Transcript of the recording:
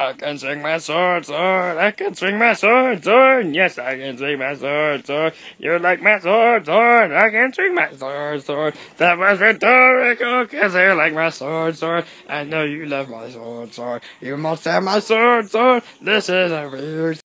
I can swing my sword, sword. I can swing my sword, sword. Yes, I can swing my sword, sword. You like my sword, sword. I can swing my sword, sword. That was rhetorical, cause you like my sword, sword. I know you love my sword, sword. You must have my sword, sword. This is a real